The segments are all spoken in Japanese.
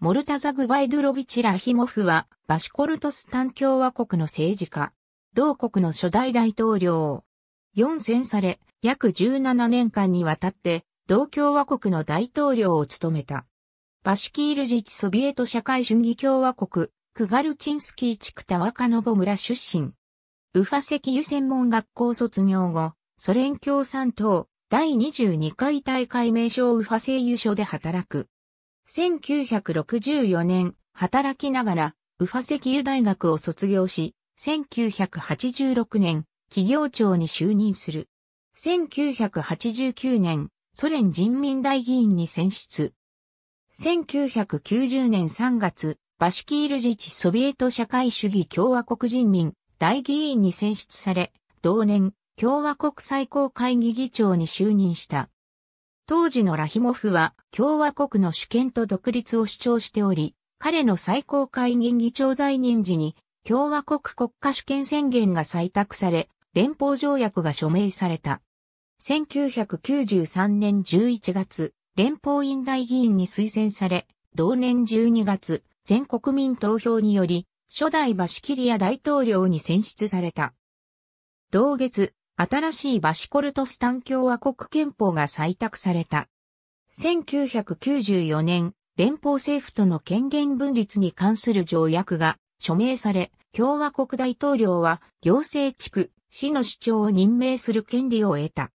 モルタザ・グバイドロビチ・ラヒモフは、バシコルトスタン共和国の政治家。同国の初代大統領。4選され、約17年間にわたって、同共和国の大統領を務めた。バシキール自治ソビエト社会主義共和国、クガルチンスキー地区タワカノボ村出身。ウファ石油専門学校卒業後、ソ連共産党第22回大会名称ウファ製油所で働く。1964年、働きながら、ウファ石油大学を卒業し、1986年、企業長に就任する。1989年、ソ連人民大議員に選出。1990年3月、バシキール自治ソビエト社会主義共和国人民大議員に選出され、同年、共和国最高会議議長に就任した。当時のラヒモフは共和国の主権と独立を主張しており、彼の最高会議議長在任時に共和国国家主権宣言が採択され、連邦条約が署名された。1993年11月、連邦院大議員に推薦され、同年12月、全国民投票により、初代バシキリア大統領に選出された。同月、新しいバシコルトスタン共和国憲法が採択された。1994年、連邦政府との権限分立に関する条約が署名され、共和国大統領は行政地区、市の主張を任命する権利を得た。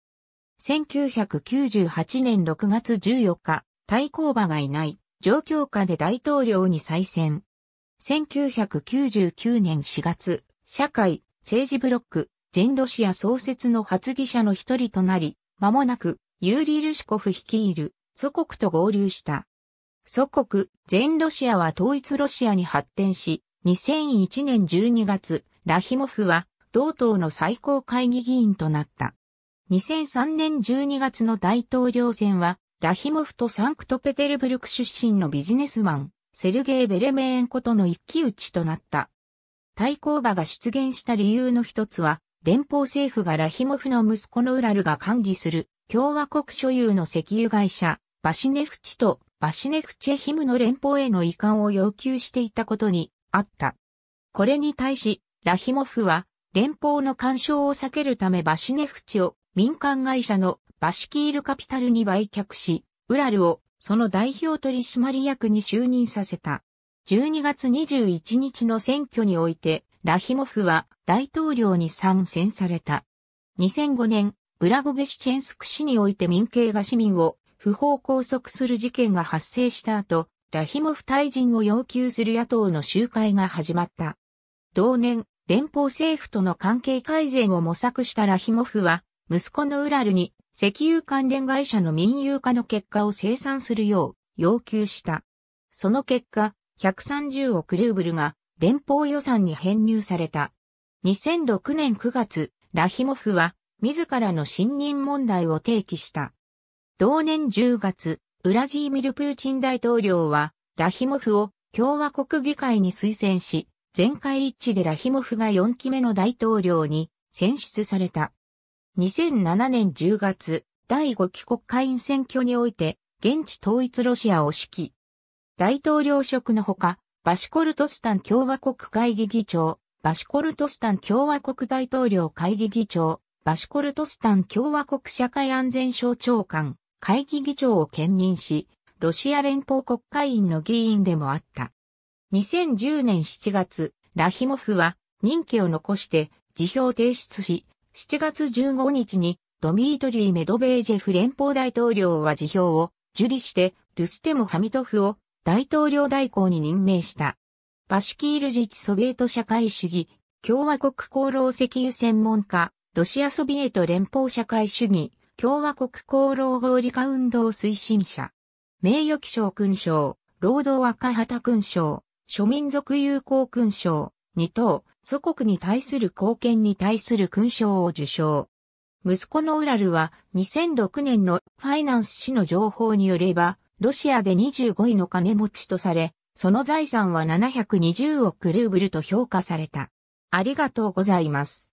1998年6月14日、対抗馬がいない状況下で大統領に再選。1999年4月、社会、政治ブロック、全ロシア創設の発議者の一人となり、間もなく、ユーリ・ルシコフ率いる祖国と合流した。祖国、全ロシアは統一ロシアに発展し、2001年12月、ラヒモフは同党の最高会議議員となった。2003年12月の大統領選は、ラヒモフとサンクトペテルブルク出身のビジネスマン、セルゲイ・ベレメーンことの一騎打ちとなった。対抗馬が出現した理由の一つは、連邦政府がラヒモフの息子のウラルが管理する共和国所有の石油会社バシネフチとバシネフチェヒムの連邦への移管を要求していたことにあった。これに対しラヒモフは連邦の干渉を避けるためバシネフチを民間会社のバシキールカピタルに売却し、ウラルをその代表取締役に就任させた。12月21日の選挙においてラヒモフは大統領に参戦された。2005年、ブラゴベシチェンスク市において民警が市民を不法拘束する事件が発生した後、ラヒモフ退陣を要求する野党の集会が始まった。同年、連邦政府との関係改善を模索したラヒモフは、息子のウラルに石油関連会社の民有化の結果を生産するよう要求した。その結果、130億ルーブルが連邦予算に編入された。2006年9月、ラヒモフは自らの信任問題を提起した。同年10月、ウラジーミル・プーチン大統領はラヒモフを共和国議会に推薦し、全会一致でラヒモフが4期目の大統領に選出された。2007年10月、第5期国会員選挙において、現地統一ロシアを指揮。大統領職のほか、バシコルトスタン共和国会議議長、バシコルトスタン共和国大統領会議議長、バシコルトスタン共和国社会安全省長官、会議議長を兼任し、ロシア連邦国会員の議員でもあった。2010年7月、ラヒモフは任期を残して辞表提出し、7月15日にドミートリー・メドベージェフ連邦大統領は辞表を受理してルステム・ハミトフを大統領代行に任命した。バシュキール自治ソビエト社会主義、共和国功労石油専門家、ロシアソビエト連邦社会主義、共和国功労合理化運動推進者。名誉記章勲章、労働赤旗勲章、諸民族友好勲章、二等、祖国に対する貢献に対する勲章を受章。息子のウラルは2006年のファイナンス誌の情報によれば、ロシアで25位の金持ちとされ、その財産は720億ルーブルと評価された。ありがとうございます。